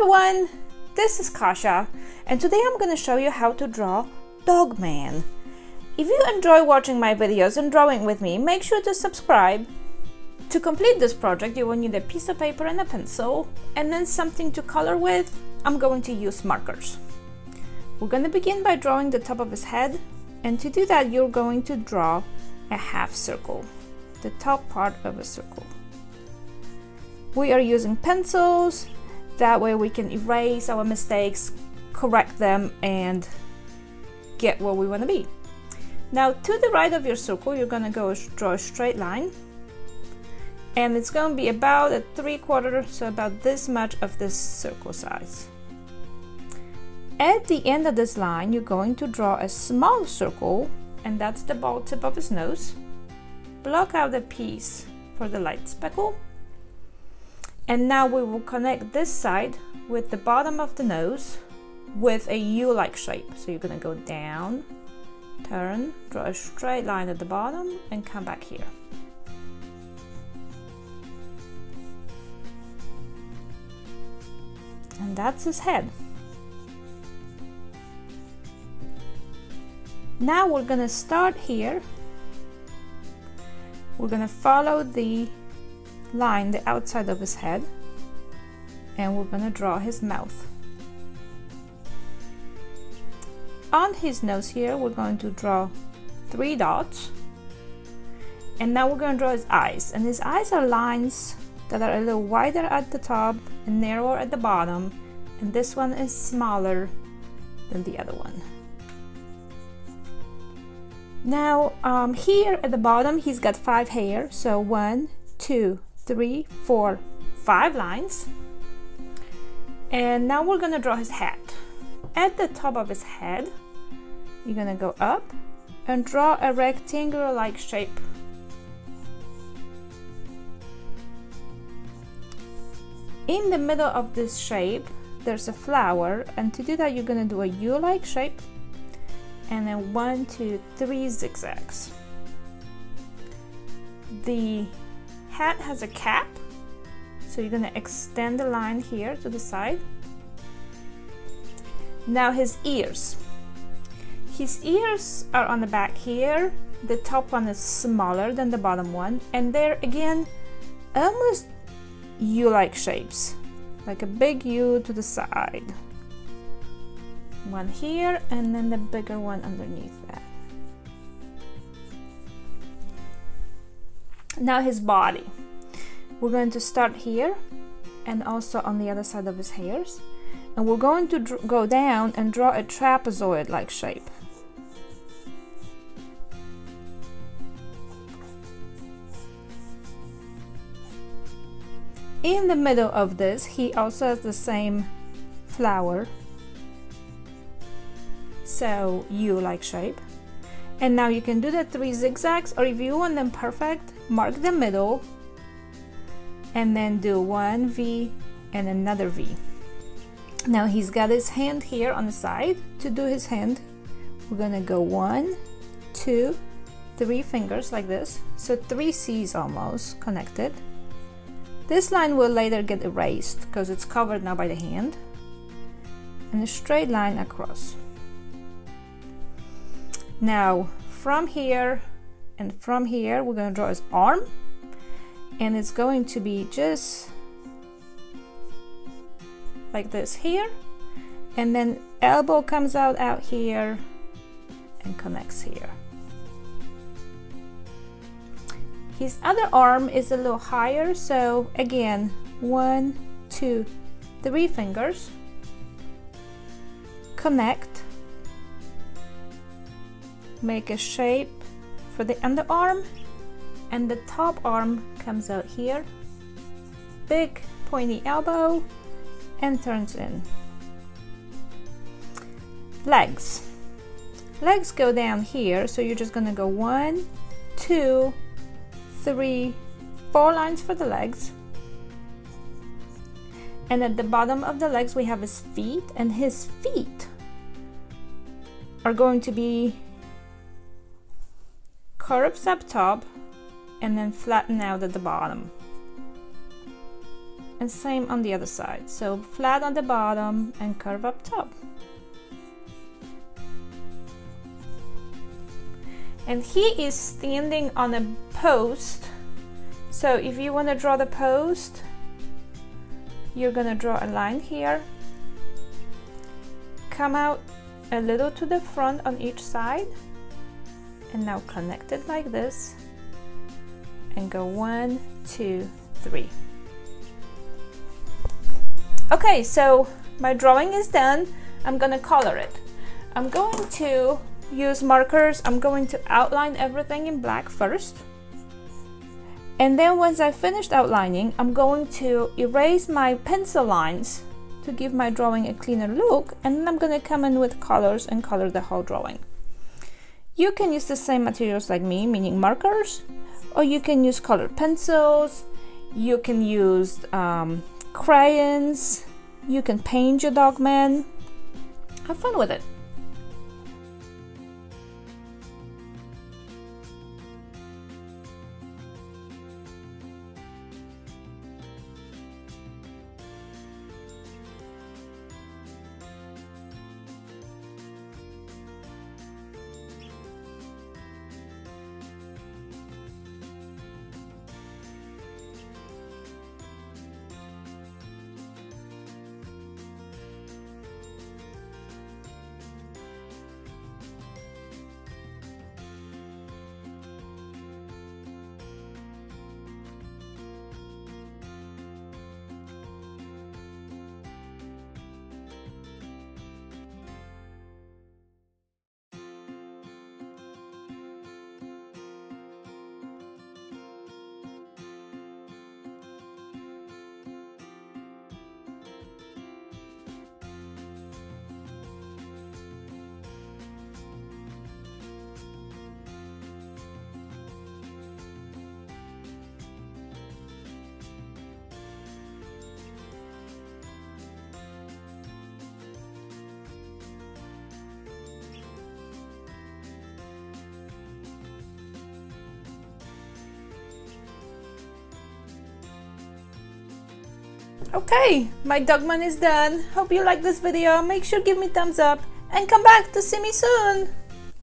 everyone, this is Kasia and today I'm going to show you how to draw Dogman. If you enjoy watching my videos and drawing with me, make sure to subscribe. To complete this project you will need a piece of paper and a pencil and then something to color with. I'm going to use markers. We're going to begin by drawing the top of his head and to do that you're going to draw a half circle, the top part of a circle. We are using pencils, that way we can erase our mistakes, correct them, and get where we want to be. Now to the right of your circle, you're going to go draw a straight line. And it's going to be about a three quarter, so about this much of this circle size. At the end of this line, you're going to draw a small circle, and that's the ball tip of his nose. Block out a piece for the light speckle and now we will connect this side with the bottom of the nose with a U-like shape. So you're gonna go down, turn, draw a straight line at the bottom and come back here. And that's his head. Now we're gonna start here. We're gonna follow the line the outside of his head and we're going to draw his mouth. On his nose here we're going to draw three dots and now we're going to draw his eyes and his eyes are lines that are a little wider at the top and narrower at the bottom and this one is smaller than the other one. Now um, here at the bottom he's got five hair so one, two, three, four, five lines. And now we're gonna draw his head. At the top of his head, you're gonna go up and draw a rectangular-like shape. In the middle of this shape, there's a flower, and to do that, you're gonna do a U-like shape, and then one, two, three zigzags. The hat has a cap. So you're gonna extend the line here to the side. Now his ears. His ears are on the back here. The top one is smaller than the bottom one and they're again almost U-like shapes like a big U to the side. One here and then the bigger one underneath that Now his body. We're going to start here and also on the other side of his hairs. And we're going to go down and draw a trapezoid-like shape. In the middle of this, he also has the same flower. So U-like shape. And now you can do the three zigzags or if you want them perfect, mark the middle and then do one V and another V. Now he's got his hand here on the side. To do his hand, we're gonna go one, two, three fingers like this. So three C's almost connected. This line will later get erased because it's covered now by the hand. And a straight line across. Now from here and from here we're going to draw his arm. And it's going to be just like this here. And then elbow comes out out here and connects here. His other arm is a little higher so again one two three fingers connect make a shape for the underarm and the top arm comes out here. Big pointy elbow and turns in. Legs. Legs go down here so you're just gonna go one two three four lines for the legs. And at the bottom of the legs we have his feet and his feet are going to be curves up top and then flatten out at the bottom. and same on the other side. So flat on the bottom and curve up top. And he is standing on a post. So if you want to draw the post, you're gonna draw a line here. Come out a little to the front on each side and now connect it like this and go one, two, three. Okay, so my drawing is done. I'm gonna color it. I'm going to use markers. I'm going to outline everything in black first. And then once I finished outlining, I'm going to erase my pencil lines to give my drawing a cleaner look. And then I'm gonna come in with colors and color the whole drawing. You can use the same materials like me, meaning markers, or you can use colored pencils, you can use um, crayons, you can paint your dog man. Have fun with it. Okay, my dogman is done. Hope you like this video. Make sure give me thumbs up and come back to see me soon.